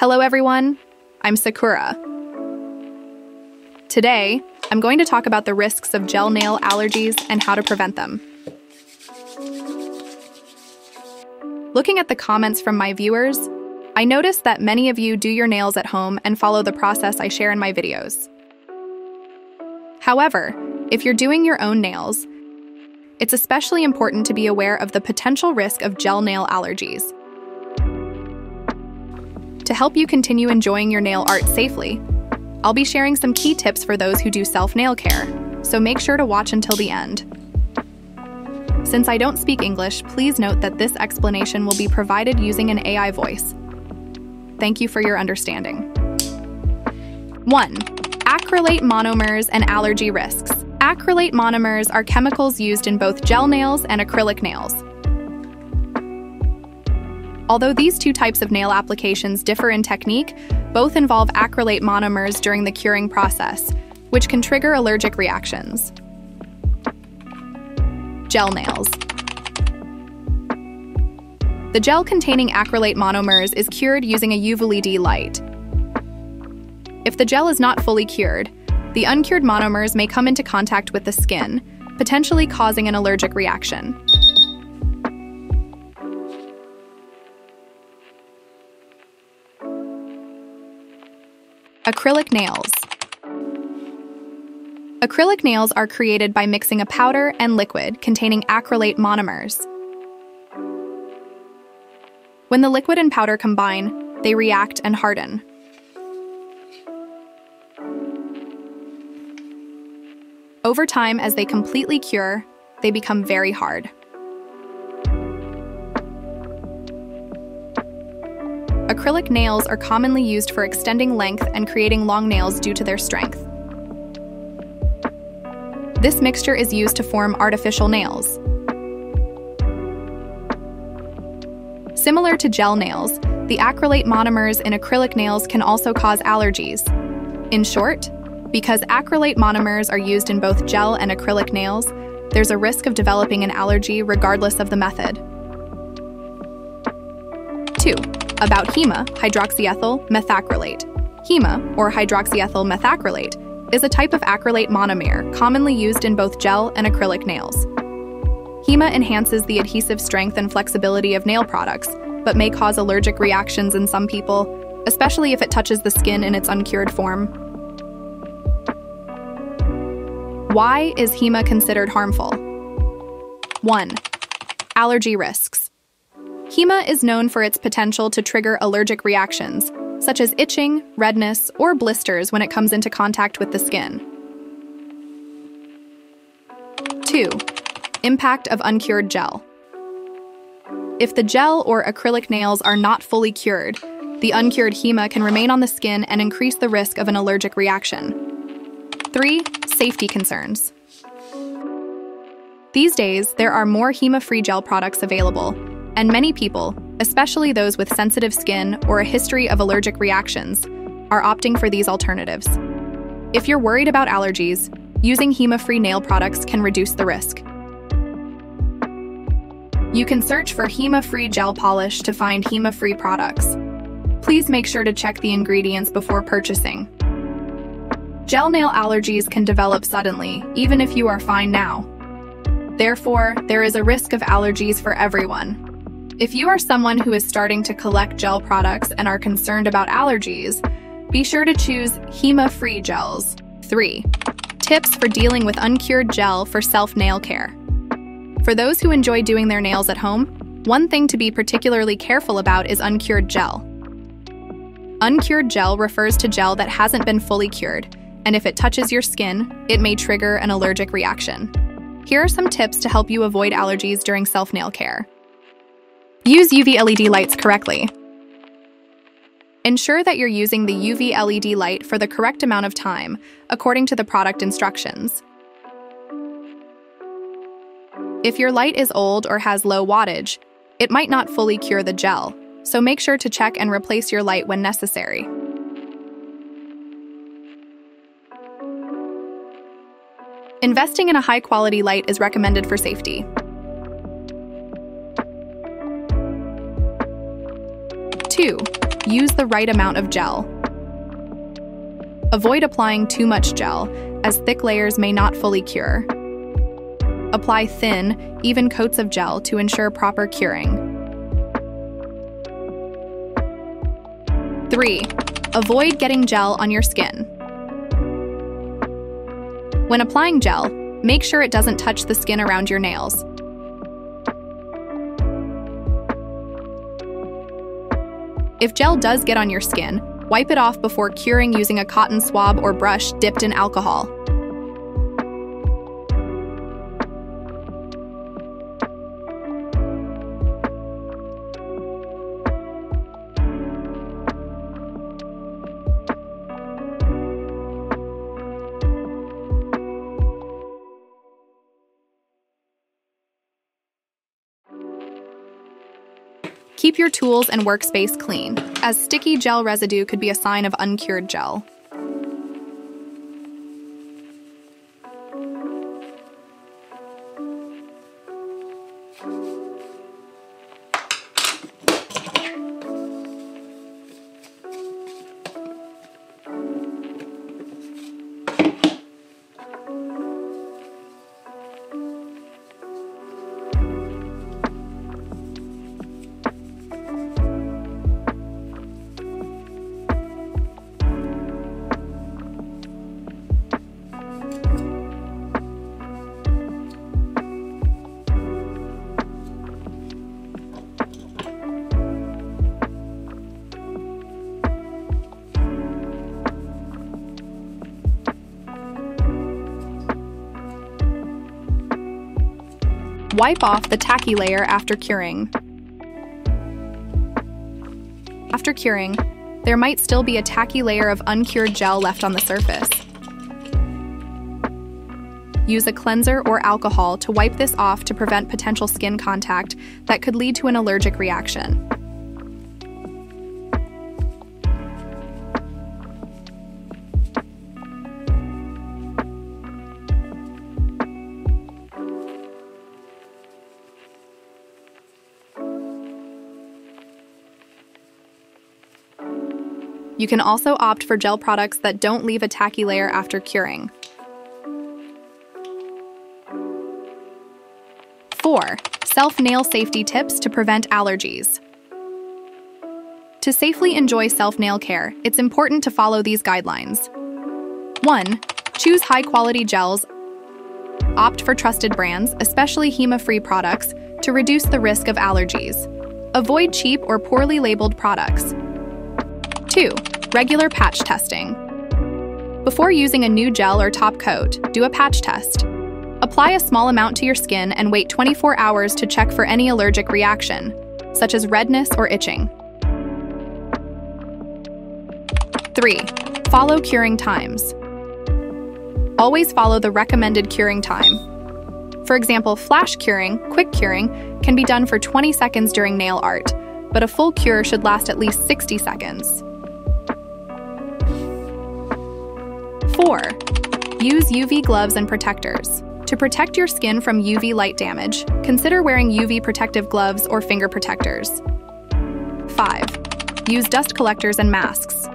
Hello, everyone. I'm Sakura. Today, I'm going to talk about the risks of gel nail allergies and how to prevent them. Looking at the comments from my viewers, I noticed that many of you do your nails at home and follow the process I share in my videos. However, if you're doing your own nails, it's especially important to be aware of the potential risk of gel nail allergies. To help you continue enjoying your nail art safely, I'll be sharing some key tips for those who do self nail care, so make sure to watch until the end. Since I don't speak English, please note that this explanation will be provided using an AI voice. Thank you for your understanding. 1. Acrylate monomers and allergy risks. Acrylate monomers are chemicals used in both gel nails and acrylic nails. Although these two types of nail applications differ in technique, both involve acrylate monomers during the curing process, which can trigger allergic reactions. Gel nails. The gel containing acrylate monomers is cured using a UV-LED light. If the gel is not fully cured, the uncured monomers may come into contact with the skin, potentially causing an allergic reaction. Acrylic nails. Acrylic nails are created by mixing a powder and liquid containing acrylate monomers. When the liquid and powder combine, they react and harden. Over time, as they completely cure, they become very hard. Acrylic nails are commonly used for extending length and creating long nails due to their strength. This mixture is used to form artificial nails. Similar to gel nails, the acrylate monomers in acrylic nails can also cause allergies. In short, because acrylate monomers are used in both gel and acrylic nails, there's a risk of developing an allergy regardless of the method. 2. About HEMA, hydroxyethyl methacrylate. HEMA, or hydroxyethyl methacrylate, is a type of acrylate monomer commonly used in both gel and acrylic nails. HEMA enhances the adhesive strength and flexibility of nail products, but may cause allergic reactions in some people, especially if it touches the skin in its uncured form. Why is HEMA considered harmful? 1. Allergy risks. HEMA is known for its potential to trigger allergic reactions, such as itching, redness, or blisters when it comes into contact with the skin. 2. Impact of uncured gel. If the gel or acrylic nails are not fully cured, the uncured HEMA can remain on the skin and increase the risk of an allergic reaction. 3. Safety concerns. These days, there are more HEMA-free gel products available, and many people, especially those with sensitive skin or a history of allergic reactions, are opting for these alternatives. If you're worried about allergies, using HEMA-free nail products can reduce the risk. You can search for HEMA-free gel polish to find HEMA-free products. Please make sure to check the ingredients before purchasing. Gel nail allergies can develop suddenly, even if you are fine now. Therefore, there is a risk of allergies for everyone. If you are someone who is starting to collect gel products and are concerned about allergies, be sure to choose HEMA-free gels. 3. Tips for dealing with uncured gel for self-nail care. For those who enjoy doing their nails at home, one thing to be particularly careful about is uncured gel. Uncured gel refers to gel that hasn't been fully cured, and if it touches your skin, it may trigger an allergic reaction. Here are some tips to help you avoid allergies during self nail care. Use UV LED lights correctly. Ensure that you're using the UV LED light for the correct amount of time, according to the product instructions. If your light is old or has low wattage, it might not fully cure the gel, so make sure to check and replace your light when necessary. Investing in a high quality light is recommended for safety. 2. 2. Use the right amount of gel. Avoid applying too much gel, as thick layers may not fully cure. Apply thin, even coats of gel to ensure proper curing. 3. Avoid getting gel on your skin. When applying gel, make sure it doesn't touch the skin around your nails. If gel does get on your skin, wipe it off before curing using a cotton swab or brush dipped in alcohol. Keep your tools and workspace clean, as sticky gel residue could be a sign of uncured gel. Wipe off the tacky layer after curing. After curing, there might still be a tacky layer of uncured gel left on the surface. Use a cleanser or alcohol to wipe this off to prevent potential skin contact that could lead to an allergic reaction. You can also opt for gel products that don't leave a tacky layer after curing. 4. Self-nail safety tips to prevent allergies. To safely enjoy self-nail care, it's important to follow these guidelines. 1. Choose high-quality gels. Opt for trusted brands, especially HEMA-free products, to reduce the risk of allergies. Avoid cheap or poorly labeled products. 2. Regular patch testing. Before using a new gel or top coat, do a patch test. Apply a small amount to your skin and wait 24 hours to check for any allergic reaction, such as redness or itching. 3. Follow curing times. Always follow the recommended curing time. For example, flash curing, quick curing, can be done for 20 seconds during nail art, but a full cure should last at least 60 seconds. 4. Use UV gloves and protectors. To protect your skin from UV light damage, consider wearing UV protective gloves or finger protectors. 5. Use dust collectors and masks.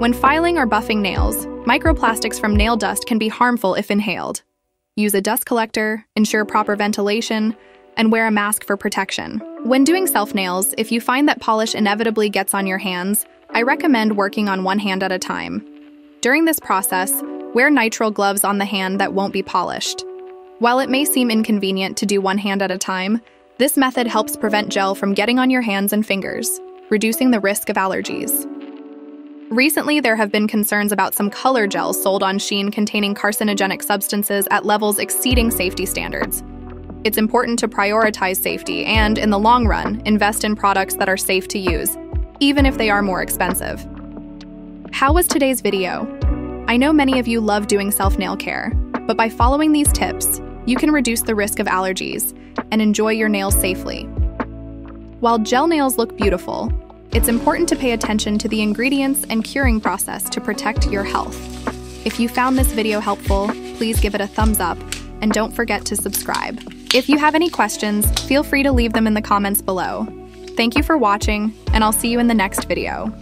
When filing or buffing nails, microplastics from nail dust can be harmful if inhaled. Use a dust collector, ensure proper ventilation, and wear a mask for protection. When doing self nails, if you find that polish inevitably gets on your hands, I recommend working on one hand at a time. During this process, wear nitrile gloves on the hand that won't be polished. While it may seem inconvenient to do one hand at a time, this method helps prevent gel from getting on your hands and fingers, reducing the risk of allergies. Recently, there have been concerns about some color gels sold on Shein containing carcinogenic substances at levels exceeding safety standards. It's important to prioritize safety and, in the long run, invest in products that are safe to use, even if they are more expensive. How was today's video? I know many of you love doing self-nail care, but by following these tips, you can reduce the risk of allergies and enjoy your nails safely. While gel nails look beautiful, it's important to pay attention to the ingredients and curing process to protect your health. If you found this video helpful, please give it a thumbs up and don't forget to subscribe. If you have any questions, feel free to leave them in the comments below. Thank you for watching, and I'll see you in the next video.